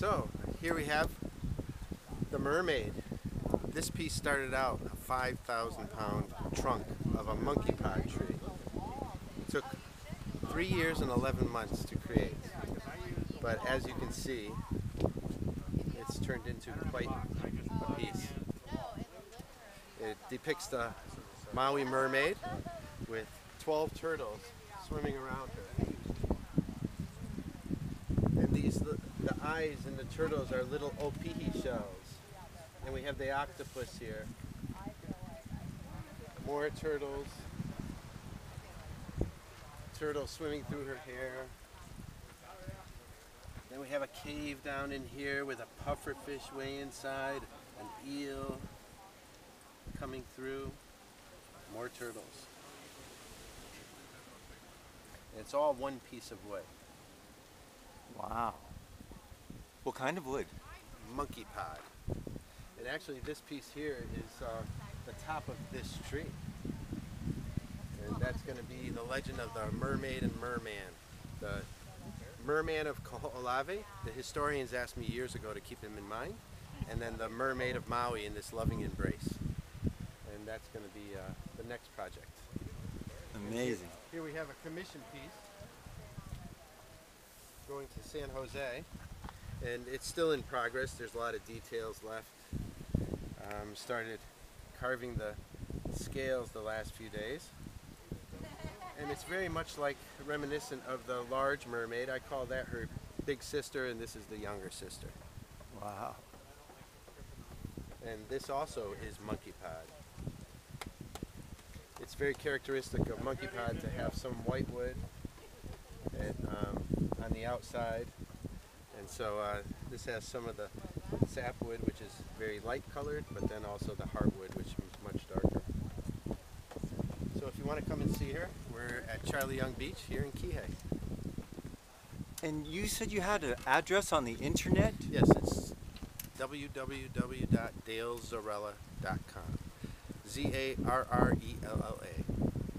So here we have the mermaid. This piece started out a 5,000 pound trunk of a monkey pod tree. It took three years and 11 months to create. But as you can see, it's turned into quite a piece. It depicts the Maui mermaid with 12 turtles swimming around her. And these, the, the in the turtles are little opihi shells. And we have the octopus here. More turtles. Turtle swimming through her hair. Then we have a cave down in here with a puffer fish way inside, an eel coming through, more turtles. And it's all one piece of wood, Wow. What kind of wood? monkey pod. And actually this piece here is uh, the top of this tree. And that's going to be the legend of the mermaid and merman. The merman of Kaho'olawe, the historians asked me years ago to keep him in mind. And then the mermaid of Maui in this loving embrace. And that's going to be uh, the next project. Amazing. Here we have a commission piece going to San Jose, and it's still in progress. There's a lot of details left. Um, started carving the scales the last few days, and it's very much like reminiscent of the large mermaid. I call that her big sister, and this is the younger sister. Wow. And this also is monkey pod. It's very characteristic of monkey pod to have some white wood and, um, on the outside. So uh, this has some of the sapwood, which is very light colored, but then also the heartwood, which is much darker. So if you want to come and see her, we're at Charlie Young Beach here in Kihei. And you said you had an address on the internet? Yes, it's www.dalezarrella.com. Z A R R E L L A.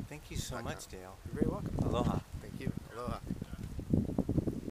Thank you so much. Dale. You're very welcome. Aloha. Thank you. Aloha.